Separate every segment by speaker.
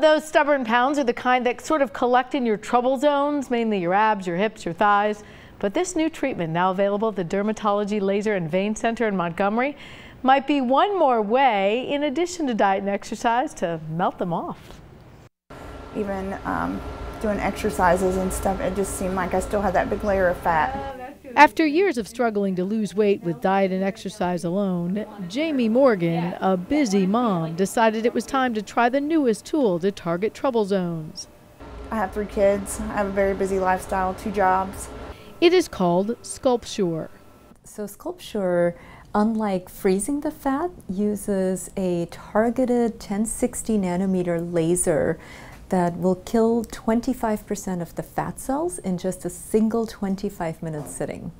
Speaker 1: Those stubborn pounds are the kind that sort of collect in your trouble zones, mainly your abs, your hips, your thighs. But this new treatment, now available at the Dermatology Laser and Vein Center in Montgomery, might be one more way, in addition to diet and exercise, to melt them off.
Speaker 2: Even um, doing exercises and stuff, it just seemed like I still had that big layer of fat.
Speaker 1: After years of struggling to lose weight with diet and exercise alone, Jamie Morgan, a busy mom, decided it was time to try the newest tool to target trouble zones.
Speaker 2: I have three kids. I have a very busy lifestyle, two jobs.
Speaker 1: It is called Sculpsure.
Speaker 3: So Sculpsure, unlike freezing the fat, uses a targeted 1060 nanometer laser that will kill 25% of the fat cells in just a single 25 minute sitting.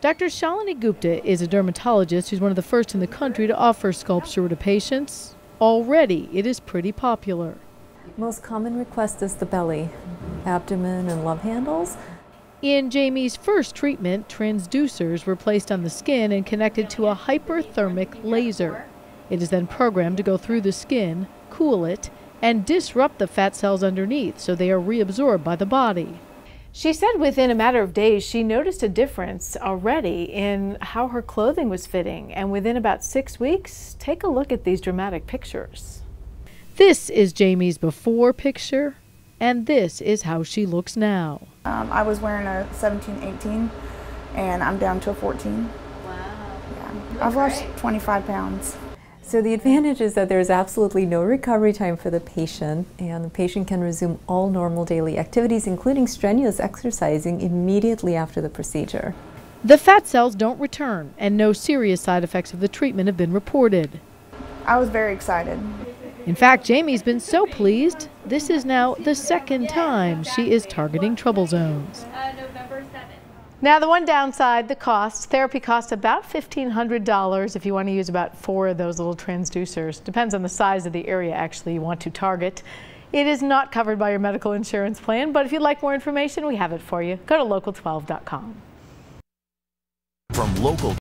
Speaker 1: Dr. Shalini Gupta is a dermatologist who's one of the first in the country to offer Sculpsure to patients. Already, it is pretty popular.
Speaker 3: Most common request is the belly, abdomen, and love handles.
Speaker 1: In Jamie's first treatment, transducers were placed on the skin and connected to a hyperthermic laser. It is then programmed to go through the skin, cool it, and disrupt the fat cells underneath so they are reabsorbed by the body. She said within a matter of days she noticed a difference already in how her clothing was fitting, and within about six weeks, take a look at these dramatic pictures. This is Jamie's before picture, and this is how she looks now.
Speaker 2: Um, I was wearing a 17, 18, and I'm down to a 14. Wow. Yeah. I've lost 25 pounds.
Speaker 3: So the advantage is that there's absolutely no recovery time for the patient and the patient can resume all normal daily activities including strenuous exercising immediately after the procedure.
Speaker 1: The fat cells don't return and no serious side effects of the treatment have been reported.
Speaker 2: I was very excited.
Speaker 1: In fact, Jamie's been so pleased, this is now the second time she is targeting trouble zones. Now, the one downside, the cost. Therapy costs about $1,500 if you want to use about four of those little transducers. Depends on the size of the area actually you want to target. It is not covered by your medical insurance plan, but if you'd like more information, we have it for you. Go to local12.com. From local